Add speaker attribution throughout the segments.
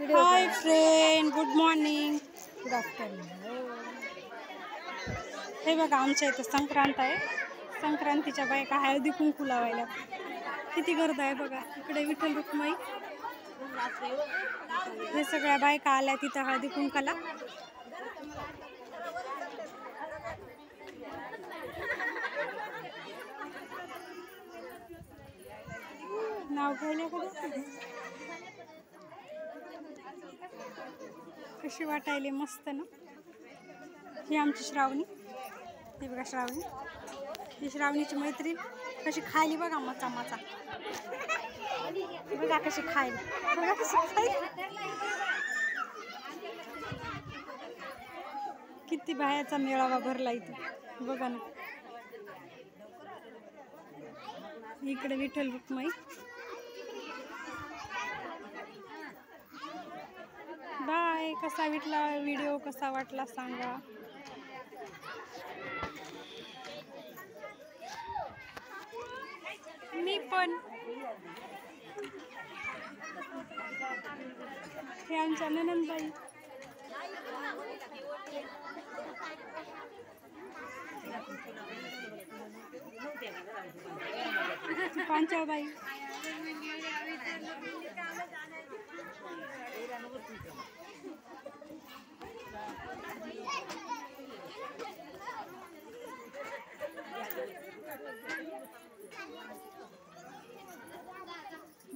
Speaker 1: Hi friend good morning
Speaker 2: good afternoon
Speaker 1: हे बघा आमच्या इथं संक्रांत आहे. संक्रांतीच्या बायका हळदी कुंकू लावायला. किती गर्द आहे बघा. इकडे विठ्ठल रुक्माई. हे सगळ्या बायका आल्या तिथं हळदी कुंकाला. नाव घ्यायला कशी वाटायली मस्त ना? ही आमची श्रावणी. ही बघा श्रावणी. ही श्रावणीची मैत्रीण कशी खायली बघा मचा मचा. बघा कशी खायली. बघा कशी खायली. किती बायाचा मेळावा भरला इथं. बघा ना. इकडे विठ्ठल रुक्माई बाय कसा वाटला व्हिडिओ? कसा वाटला सांगा. मी पण. हे आमच्या ननंदबाई. पांचाबाई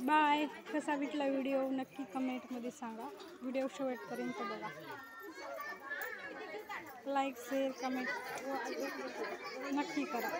Speaker 1: बाय. कसा वाटला व्हिडिओ नक्की कमेंटमध्ये सांगा. व्हिडिओ शेवटपर्यंत बघा. लाईक शेअर कमेंट नक्की करा.